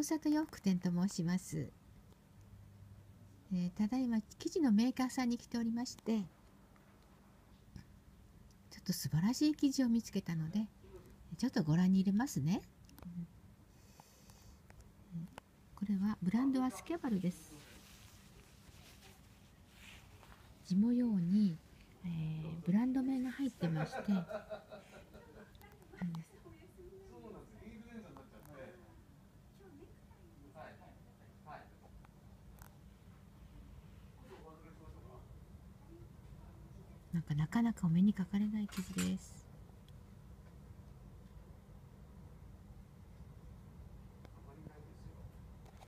大里洋服店と申します、えーただいま生地のメーカーさんに来ておりましてちょっと素晴らしい生地を見つけたのでちょっとご覧に入れますね、うん。これはブランドはスキャバルです。地模様に、えーブランド名が入ってましてなんですなんかなかなかお目にかかれない生地です。